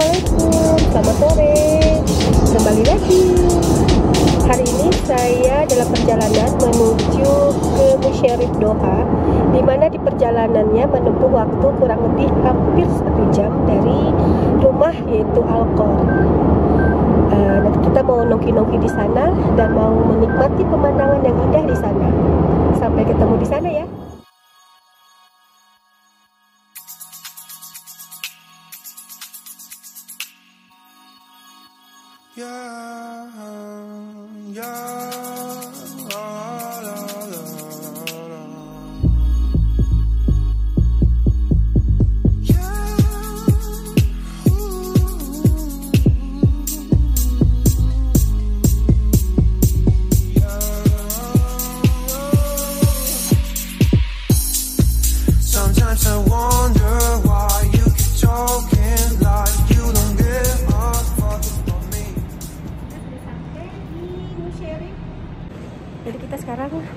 Assalamualaikum, selamat sore. Kembali lagi. Hari ini saya dalam perjalanan menuju ke Musyarif Doha, di mana di perjalanannya menempuh waktu kurang lebih hampir satu jam dari rumah yaitu Alkor. Uh, nanti kita mau nongki-nongki di sana dan mau menikmati pemandangan yang indah di sana. Sampai ketemu di sana ya. yeah, yeah.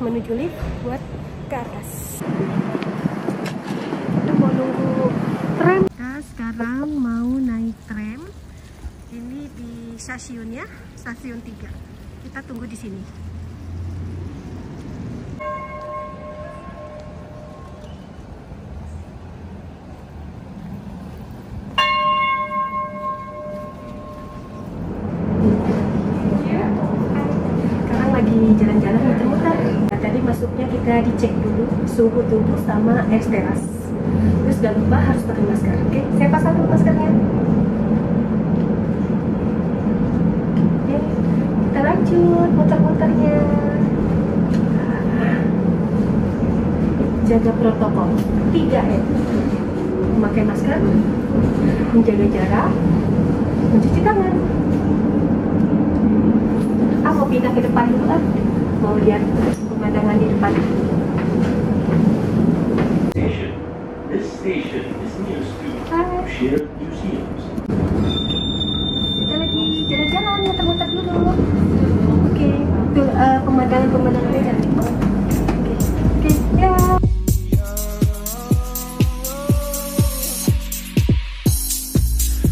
Menuju lift buat ke atas. Kita mau nunggu tram. Kita sekarang mau naik tram. Ini di stasiun ya stasiun 3 kita tunggu di sini masuknya kita dicek dulu suhu tubuh sama air teras. Terus gak lupa harus pakai masker oke? Saya pasang dulu maskernya. Oke kita lanjut muter-muternya. Jaga protokol. 3 m memakai masker menjaga jarak mencuci tangan. Ah mau pindah ke depan dulu ah. Mau lihat pemandangan di depan. Station. This station is near to Hai, shared museums. kita lagi jalan-jalan, muter-muter dulu. Oke, tuh eh, pemandangan-pemandangannya cantik banget. Oke, oke, ya.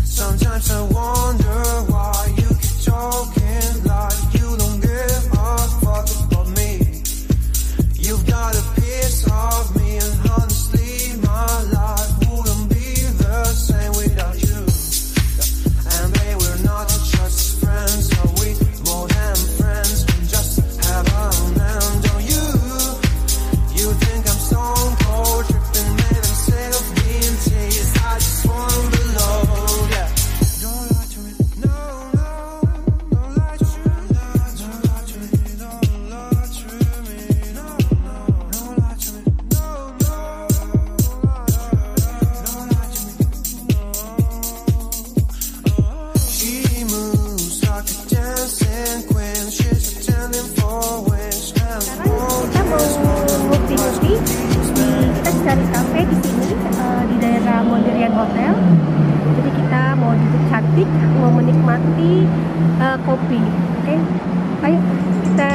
Sometimes I kita mau ngopi-ngopi. Kita cari kafe di sini di daerah Mondrian Hotel. Jadi kita mau duduk cantik, mau menikmati eh, kopi. Oke, ayo kita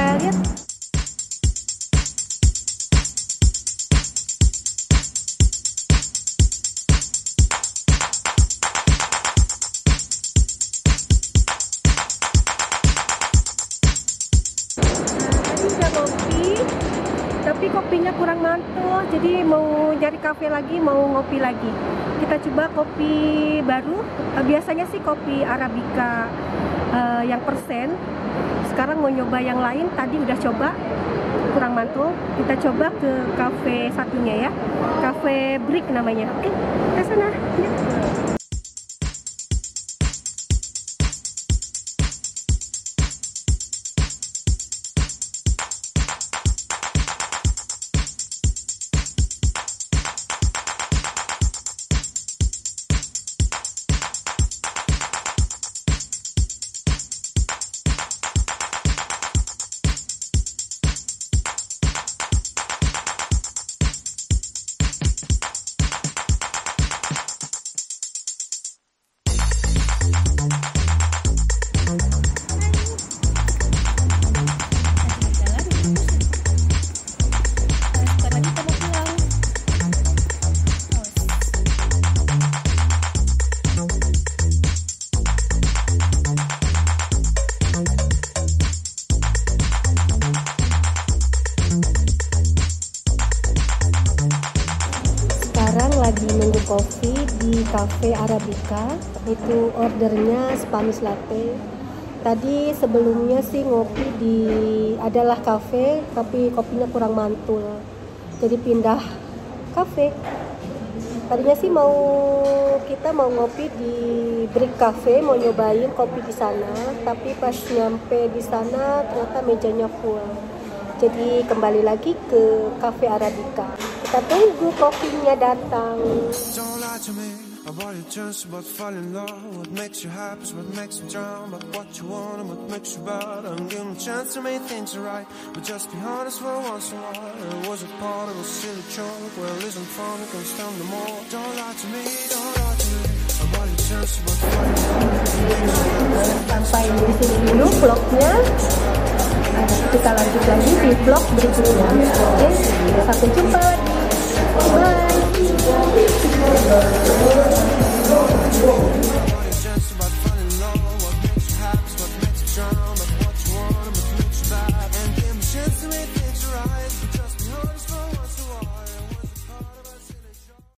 tapi kopinya kurang mantul jadi mau nyari kafe lagi mau ngopi lagi. Kita coba kopi baru. Eh, biasanya sih kopi arabica eh, yang persen. Sekarang mau nyoba yang lain tadi udah coba. Kurang mantul. Kita coba ke kafe satunya ya. Kafe brick namanya. Oke ke sana ya. Cafe Arabica. Itu ordernya Spanish latte. Tadi sebelumnya sih ngopi di adalah cafe, tapi kopinya kurang mantul. Jadi pindah cafe. Tadinya sih mau kita mau ngopi di Brick Cafe, mau nyobain kopi di sana, tapi pas nyampe di sana ternyata mejanya full. Jadi kembali lagi ke Cafe Arabica. Kita tunggu kopinya datang. Don't lie to me about your chance about falling in love. What makes you happy is what makes you drown. But what you want and what makes you bad. I'm giving a chance to make things right. But just be honest for once in a while. It was a part of a silly joke. Well, isn't fun, it comes down to more. Don't lie to me, don't lie to me about your chance about falling in love. Sampai di sini dulu vlognya. Kita lanjut lagi di vlog berikutnya. Oke, sampai jumpa. Bye.